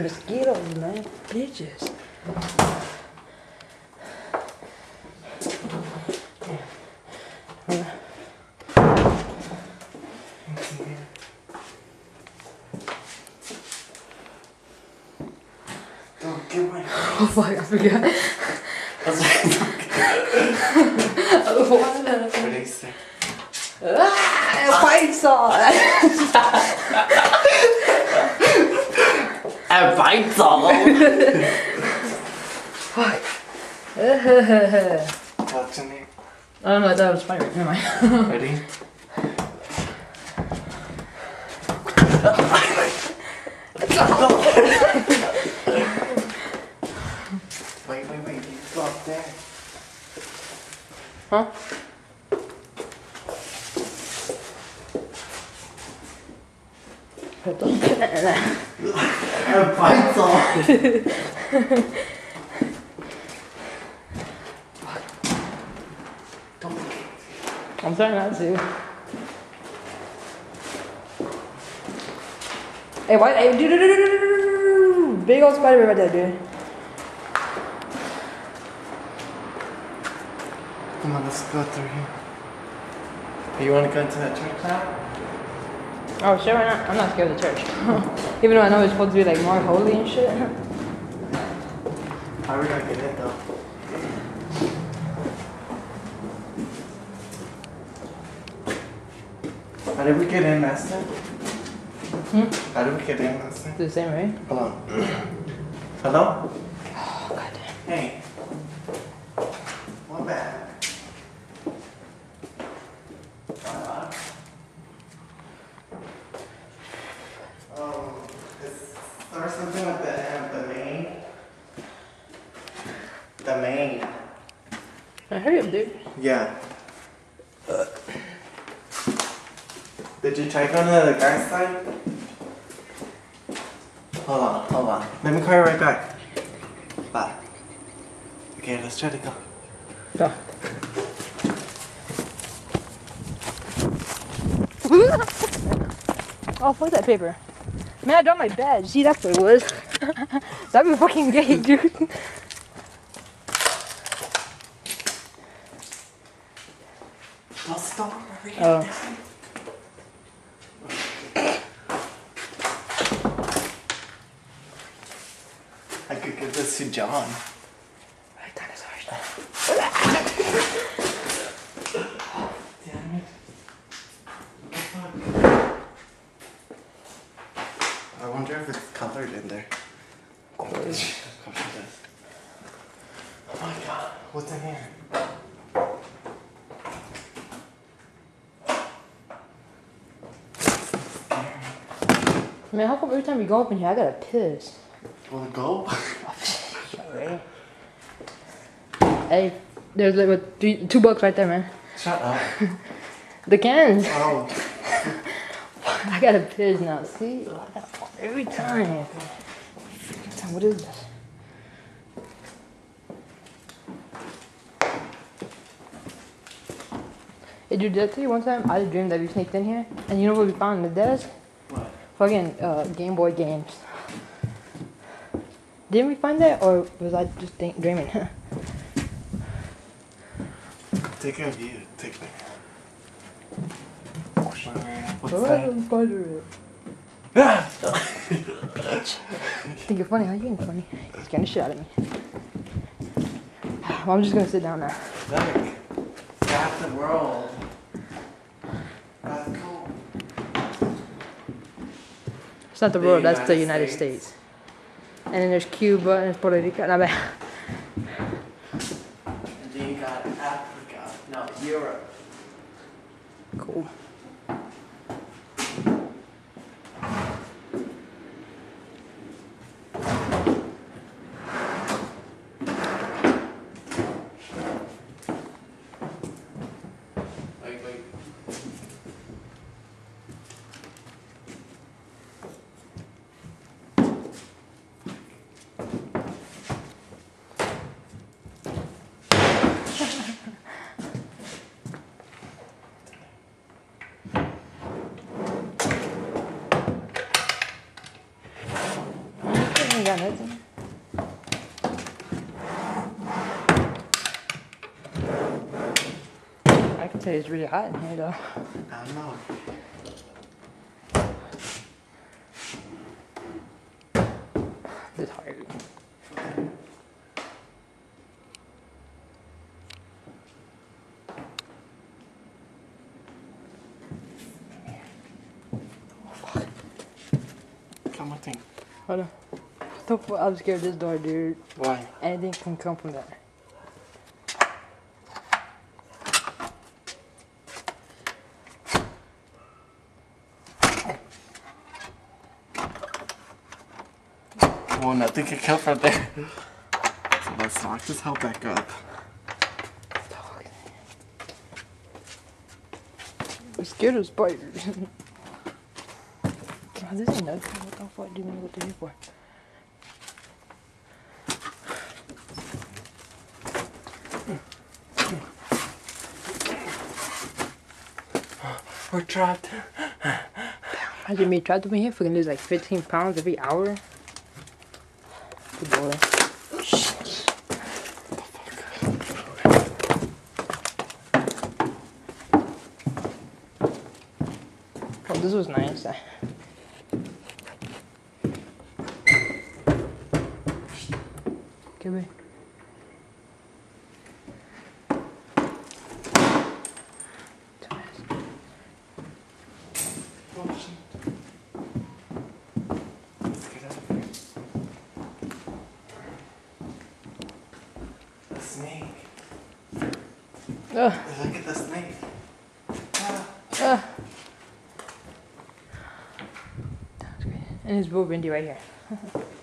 Mosquitoes, man. Bitches. Don't get my Oh fuck, I forgot. What? release it. Ah, white sauce. A bite all. Fuck. What's in it? I don't know, I thought it was spider. Never mind. Ready? wait, wait, wait. You go up there. Huh? All. Don't I'm trying not to. Hey, why? Hey, dude, dude, dude, dude, dude, dude, big old spider right there, dude. Come on, let's go through here. Hey, you want to go into that church now? Oh shit, why not? I'm not scared of the church. Even though I know it's supposed to be like more holy and shit. How are we gonna get in though? How did we get in last time? Hmm? How did we get in last time? The same, right? Hold on. Hello? Oh god damn. Hey. One back. Uh, um, is there something with the M, the main? The main. Hey, hurry up, dude. Yeah. Did you try going to the guy's side? Hold on, hold on. Let me call you right back. Bye. Okay, let's try to go. Go. oh, fuck that paper. Man, I dropped my badge. See, that's what it was. That'd be fucking gay, dude. Don't stop. Hurry Oh. I could give this to John. Right, dinosaurs. Damn it. What the fuck? I wonder if it's colored in there. Of course it is. Oh my god, what's in here? Man, how come every time we go up in here, I gotta piss? Wanna go? Right. Hey, there's like what, three, two bucks right there, man. Shut up. The cans. Oh, I gotta piss now. See, every time. Every time. What is this? Hey, dude, did I tell you one time I had a dream that we sneaked in here, and you know what we found in the desk? what? Fucking uh, Game Boy games. Didn't we find that, or was I just think, dreaming? Take a view. Take me. What's that? Ah! Think you're funny? How you ain't funny? You're scaring the shit out of me. Well, I'm just gonna sit down now. Look. Half the world. That's cool. It's not the The world, that's the United United States. States. And then there's Cuba and there's Puerto Rico. Not nothing. I can tell it's really hot in here though. I don't know. It's hard. Come on, thing. Hold on. What the fuck? I'm scared of this door, dude. Why? Anything can come from that. Well, nothing can come from there. So let's lock this hell back up. I'm scared of spiders. God, this is nuts. What the fuck do you want to go to here for? We're trapped. Imagine me trapped up in here if we can lose like 15 pounds every hour. Good boy. Oh, this was nice. Eh? Come here. Let's get out of here. The snake. Ugh. Look at the snake. Ugh. And it's real windy right here.